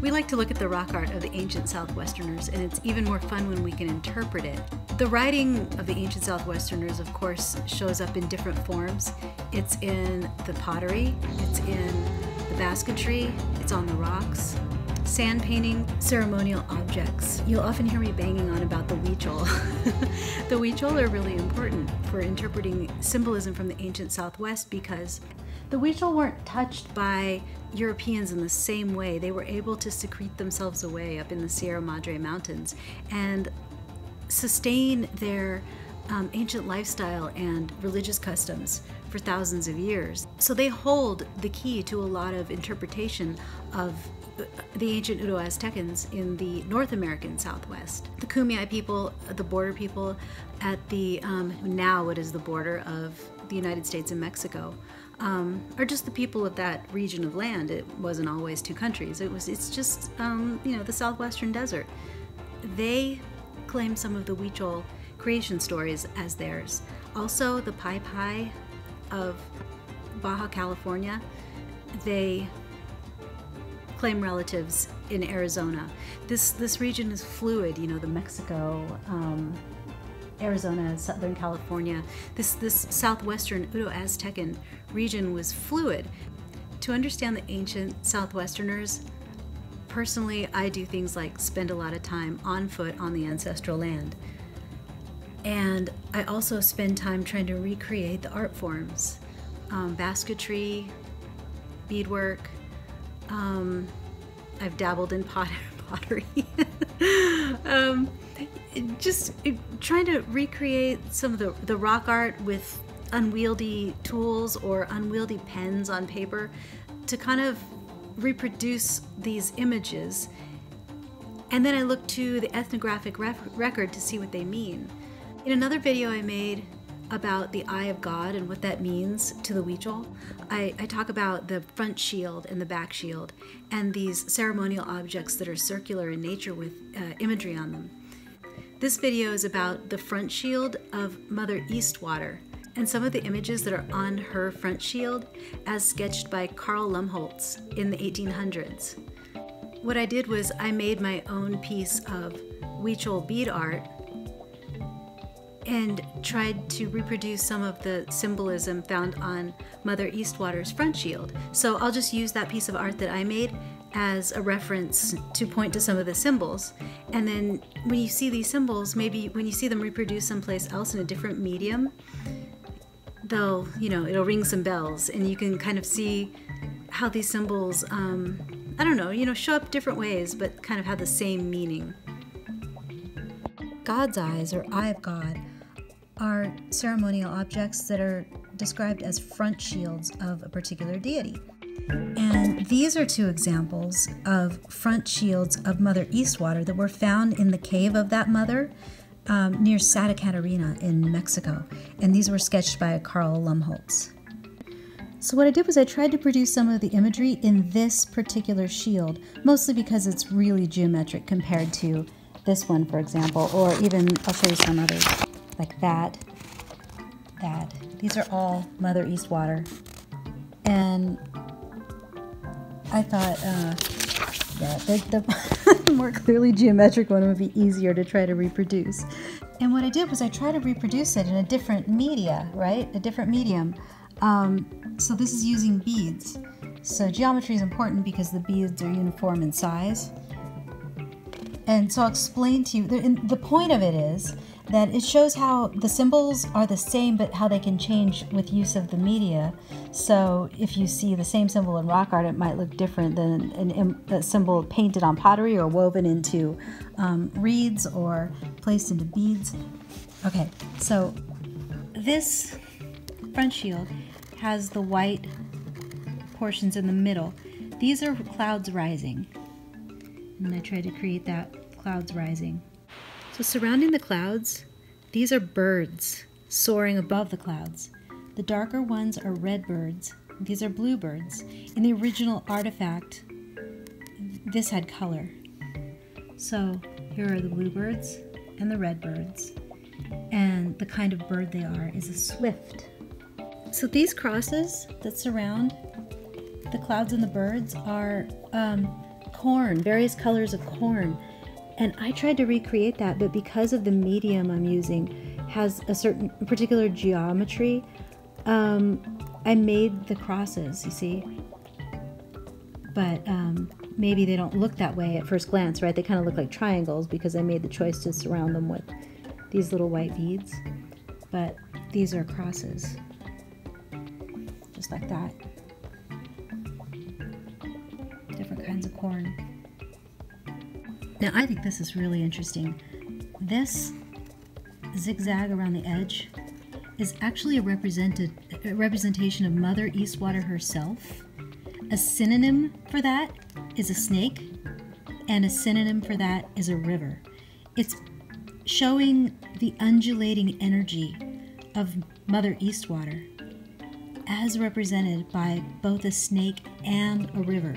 We like to look at the rock art of the ancient Southwesterners, and it's even more fun when we can interpret it. The writing of the ancient Southwesterners, of course, shows up in different forms. It's in the pottery, it's in the basketry, it's on the rocks, sand painting, ceremonial objects. You'll often hear me banging on about the Huichol. the Huichol are really important for interpreting symbolism from the ancient Southwest because the Huichol weren't touched by Europeans in the same way. They were able to secrete themselves away up in the Sierra Madre Mountains and sustain their um, ancient lifestyle and religious customs for thousands of years. So they hold the key to a lot of interpretation of the ancient Uto Aztecans in the North American Southwest. The Kumeyaay people, the border people at the um, now what is the border of the United States and Mexico, um, are just the people of that region of land. It wasn't always two countries. It was. It's just um, you know the southwestern desert. They claim some of the Huichol creation stories as theirs. Also, the Pai Pai of Baja California. They claim relatives in Arizona. This this region is fluid. You know, the Mexico, um, Arizona, Southern California. This this southwestern Uto-Aztecan region was fluid. To understand the ancient Southwesterners, personally, I do things like spend a lot of time on foot on the ancestral land. And I also spend time trying to recreate the art forms um, basketry, beadwork. Um, I've dabbled in pot- pottery. um, just trying to recreate some of the, the rock art with unwieldy tools or unwieldy pens on paper to kind of reproduce these images. And then I look to the ethnographic record to see what they mean. In another video I made about the eye of God and what that means to the Huichol, I, I talk about the front shield and the back shield and these ceremonial objects that are circular in nature with uh, imagery on them. This video is about the front shield of Mother Eastwater and some of the images that are on her front shield as sketched by Carl Lumholtz in the 1800s. What I did was I made my own piece of Huichol bead art and tried to reproduce some of the symbolism found on Mother Eastwater's front shield. So I'll just use that piece of art that I made as a reference to point to some of the symbols. And then when you see these symbols, maybe when you see them reproduced someplace else in a different medium, they'll, you know, it'll ring some bells and you can kind of see how these symbols, um, I don't know, you know, show up different ways but kind of have the same meaning. God's eyes, or eye of God, are ceremonial objects that are described as front shields of a particular deity. And these are two examples of front shields of Mother Eastwater that were found in the cave of that mother um, near Santa Catarina in Mexico. And these were sketched by Carl Lumholtz. So, what I did was I tried to produce some of the imagery in this particular shield, mostly because it's really geometric compared to this one, for example, or even I'll show you some others like that, that. These are all Mother Eastwater. And I thought, uh, yeah, the, the more clearly geometric one would be easier to try to reproduce. And what I did was I tried to reproduce it in a different media, right? A different medium. Um, so this is using beads. So geometry is important because the beads are uniform in size. And so I'll explain to you, the, the point of it is that it shows how the symbols are the same but how they can change with use of the media. So if you see the same symbol in rock art, it might look different than an, a symbol painted on pottery or woven into um, reeds or placed into beads. Okay, so this front shield has the white portions in the middle. These are clouds rising. And I tried to create that clouds rising. So surrounding the clouds, these are birds soaring above the clouds. The darker ones are red birds. These are bluebirds. In the original artifact, this had color. So here are the bluebirds and the red birds. And the kind of bird they are is a swift. So these crosses that surround the clouds and the birds are um, corn, various colors of corn. And I tried to recreate that, but because of the medium I'm using has a certain particular geometry, um, I made the crosses, you see. But um, maybe they don't look that way at first glance, right? They kind of look like triangles because I made the choice to surround them with these little white beads. But these are crosses, just like that. Different kinds of corn. Now, I think this is really interesting. This zigzag around the edge is actually a, represented, a representation of Mother Eastwater herself. A synonym for that is a snake, and a synonym for that is a river. It's showing the undulating energy of Mother Eastwater as represented by both a snake and a river.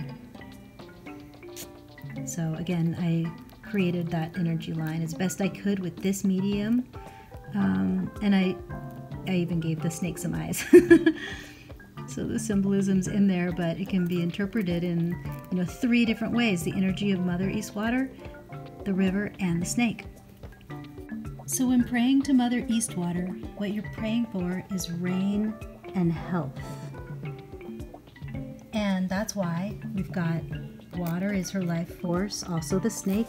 So again, I created that energy line as best I could with this medium. Um, and I, I even gave the snake some eyes. so the symbolism's in there, but it can be interpreted in you know three different ways: the energy of Mother Eastwater, the river, and the snake. So when praying to Mother Eastwater, what you're praying for is rain and health. And that's why we've got water is her life force, also the snake,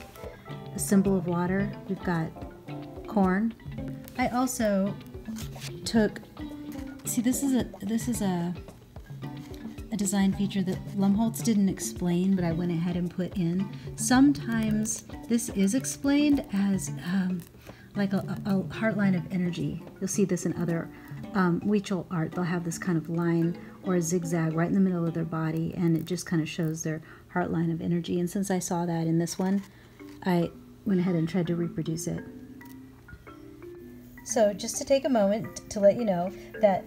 a symbol of water. We've got corn. I also took see this is a this is a a design feature that Lumholtz didn't explain, but I went ahead and put in. Sometimes this is explained as um, like a, a, heart line of energy. You'll see this in other um, Huichol art. They'll have this kind of line or a zigzag right in the middle of their body, and it just kind of shows their heart line of energy. And since I saw that in this one, I went ahead and tried to reproduce it. So just to take a moment to let you know that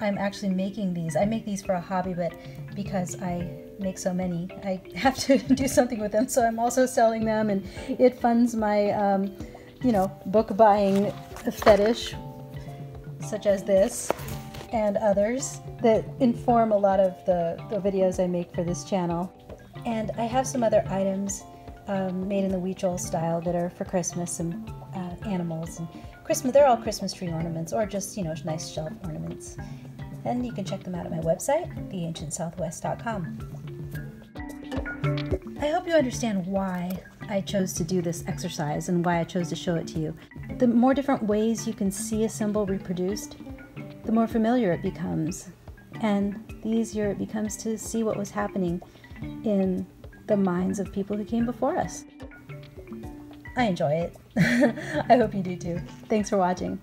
I'm actually making these. I make these for a hobby, but because I make so many, I have to do something with them. So I'm also selling them, and it funds my um, you know, book buying fetish, such as this and others that inform a lot of the, the videos I make for this channel. And I have some other items um, made in the Huichol style that are for Christmas and uh, animals and Christmas. They're all Christmas tree ornaments or just, you know, nice shelf ornaments. And you can check them out at my website, theancientsouthwest.com. I hope you understand why I chose to do this exercise and why I chose to show it to you. The more different ways you can see a symbol reproduced, the more familiar it becomes, and the easier it becomes to see what was happening in the minds of people who came before us. I enjoy it. I hope you do too. Thanks for watching.